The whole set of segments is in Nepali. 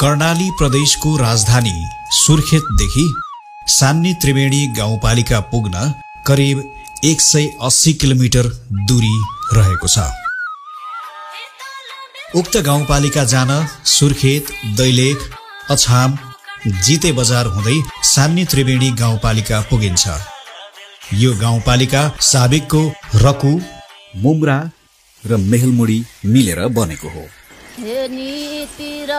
कर्णाली प्रदेशको राजधानी सुर्खेतदेखि सान्नी त्रिवेणी गाउँपालिका पुग्न करिब एक सय अस्सी किलोमिटर दूरी रहेको छ। उक्त गाउँपालिका जान सुर्खेत दैलेख अछाम जिते बजार हुँदै सान्नी त्रिवेणी गाउँपालिका पुगिन्छ। यो गाउँपालिका साबिकको रकु मुम्रा र मेहलमुडी मिलेर बनेको हो। नितिर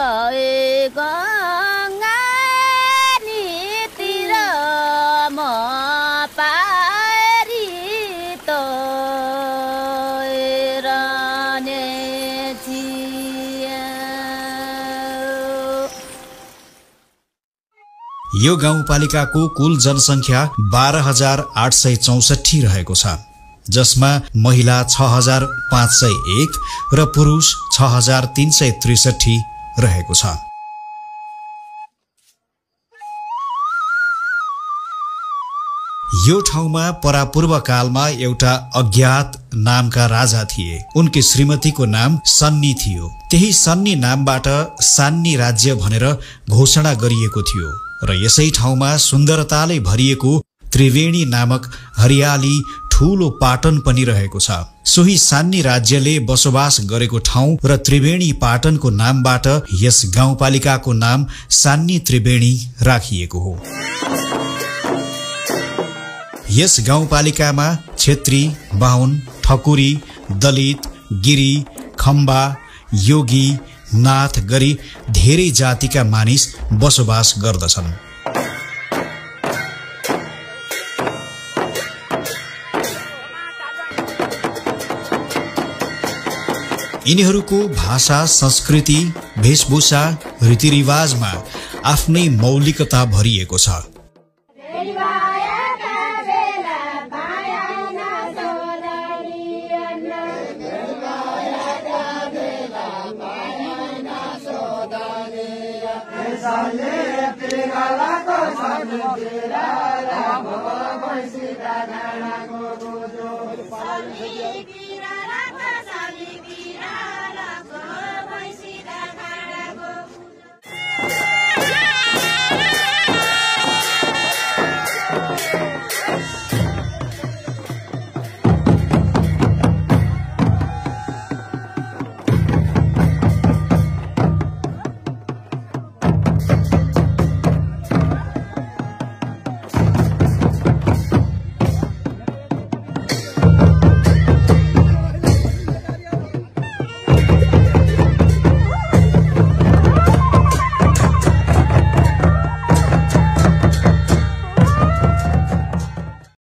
गङ्गा नितिर म यो गाउँपालिकाको कुल जनसङ्ख्या बाह्र हजार आठ सय चौसठी रहेको छ। जसमा महिला छ हजार पाँच सय एक र पुरुष छ हजार तिन सय त्रिसठी रहेको छ। यो ठाउँमा परापूर्व कालमा एउटा अज्ञात नामका राजा थिए। उनकी श्रीमतीको नाम सन्नी थियो। त्यही सन्नी नामबाट सान्नी राज्य भनेर घोषणा गरिएको थियो र यसै ठाउँमा सुन्दरताले भरिएको त्रिवेणी नामक हरियाली ठूलो पाटन पनि रहेको छ। सोही सान्नी राज्यले बसोबास गरेको ठाउँ र त्रिवेणी पाटनको नामबाट यस गाउँपालिकाको नाम सान्नी त्रिवेणी राखिएको हो। यस गाउँपालिकामा छेत्री बाहुन ठकुरी दलित गिरी खम्बा योगी नाथ गरी धेरै जातिका मानिस बसोबास गर्दछन्। यिनीहरूको भाषा संस्कृति वेशभूषा रीतिरिवाजमा आफ्नै मौलिकता भरिएको छ Thank you. Yeah.